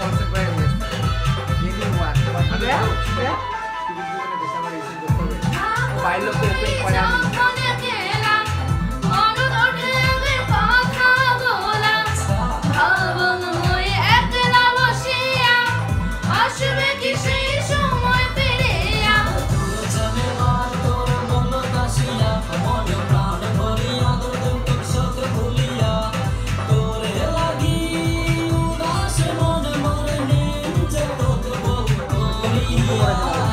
concentrate on this. Give me one. Kaya? Kaya? Sige, sige na sa mga reason ko to. Mobile ko open pa yan. 인공을 하지